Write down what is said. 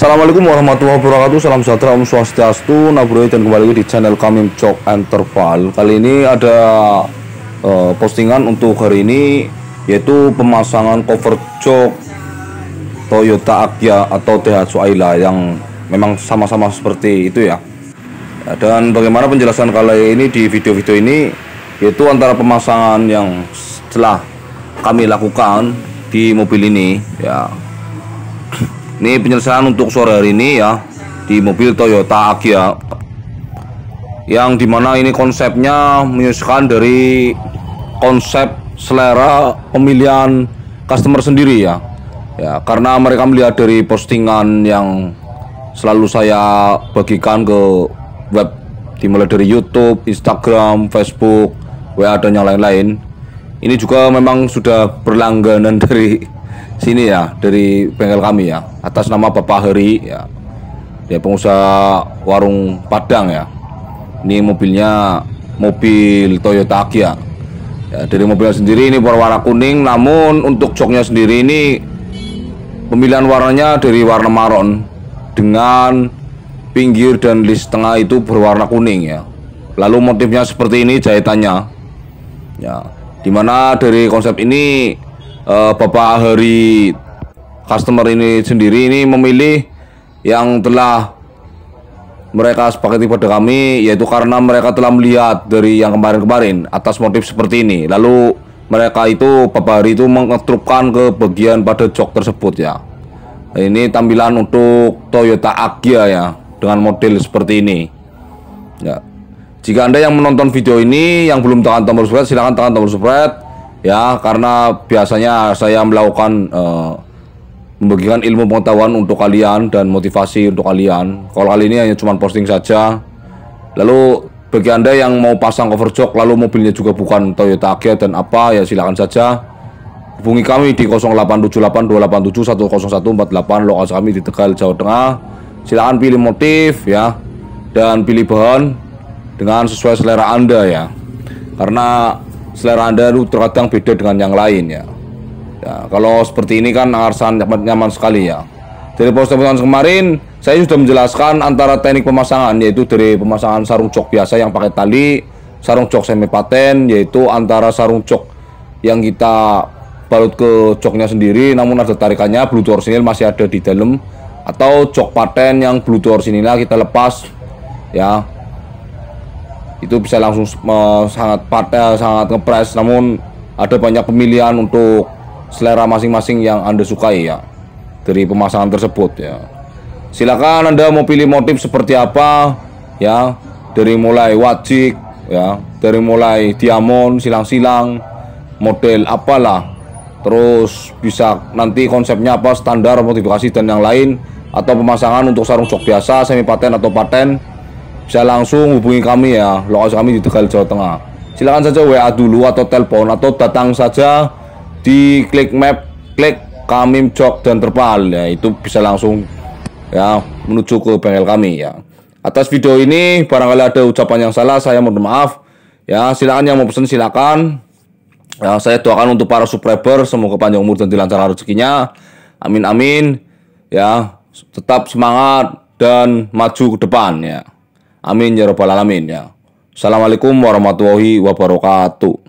Assalamualaikum warahmatullahi wabarakatuh. Salam sejahtera Om Swastiastu Nabroy dan kembali lagi di channel kami Cok Enterval Kali ini ada uh, postingan untuk hari ini Yaitu pemasangan cover jok Toyota Agya atau Daihatsu Ayla Yang memang sama-sama seperti itu ya. Dan bagaimana penjelasan kali ini di video-video ini Yaitu antara pemasangan yang setelah kami lakukan di mobil ini ya ini penyelesaian untuk sore hari ini ya di mobil Toyota Agya. Yang di mana ini konsepnya menyesuaikan dari konsep selera pemilihan customer sendiri ya. Ya karena mereka melihat dari postingan yang selalu saya bagikan ke web dimulai dari YouTube, Instagram, Facebook, WA dan yang lain-lain. Ini juga memang sudah berlangganan dari sini ya dari bengkel kami ya. Atas nama Bapak Heri ya. Dia pengusaha warung Padang ya. Ini mobilnya mobil Toyota Agya ya dari mobilnya sendiri ini berwarna kuning namun untuk joknya sendiri ini pemilihan warnanya dari warna maron dengan pinggir dan list tengah itu berwarna kuning ya. Lalu motifnya seperti ini jahitannya. Ya di mana dari konsep ini uh, Bapak Hari customer ini sendiri ini memilih yang telah mereka sepakati pada kami yaitu karena mereka telah melihat dari yang kemarin-kemarin atas motif seperti ini. Lalu mereka itu Bapak Hari itu mengetrupkan ke bagian pada jok tersebut ya. Ini tampilan untuk Toyota Agya ya dengan model seperti ini. Ya. Jika anda yang menonton video ini yang belum tekan tombol subscribe silahkan tekan tombol subscribe ya karena biasanya saya melakukan uh, membagikan ilmu pengetahuan untuk kalian dan motivasi untuk kalian. Kalau kali ini hanya cuma posting saja. Lalu bagi anda yang mau pasang cover jok lalu mobilnya juga bukan Toyota Agya dan apa ya silakan saja. Hubungi kami di 087828710148 lokasi kami di Tegal Jawa Tengah. Silakan pilih motif ya dan pilih bahan dengan sesuai selera anda ya. Karena selera Anda itu terkadang beda dengan yang lain ya. Ya, kalau seperti ini kan sangat nyaman, sekali ya. Dari postingan kemarin saya sudah menjelaskan antara teknik pemasangan yaitu dari pemasangan sarung jok biasa yang pakai tali, sarung jok semi paten yaitu antara sarung jok yang kita balut ke joknya sendiri namun ada tarikannya blue torsionil masih ada di dalam atau jok paten yang blue torsionilnya kita lepas ya itu bisa langsung uh, sangat patel, sangat ngepres namun ada banyak pemilihan untuk selera masing-masing yang anda sukai ya. Dari pemasangan tersebut ya. Silakan anda mau pilih motif seperti apa ya. Dari mulai wajik ya. Dari mulai diamond silang-silang model apalah. Terus bisa nanti konsepnya apa standar modifikasi dan yang lain. Atau pemasangan untuk sarung jok biasa semi paten atau paten bisa langsung hubungi kami ya. Lokasi kami di Tegal Jawa Tengah. Silakan saja WA dulu atau telepon atau datang saja di klik map klik kami jok dan terpal. Ya itu bisa langsung ya menuju ke bengkel kami ya. Atas video ini barangkali ada ucapan yang salah saya mohon maaf. Ya silakan yang mau pesan silakan. Ya saya doakan untuk para subscriber semoga panjang umur dan dilancarkan rezekinya. Amin amin. Ya tetap semangat dan maju ke depan ya Amin ya rabbal alamin ya. Assalamualaikum warahmatullahi wabarakatuh.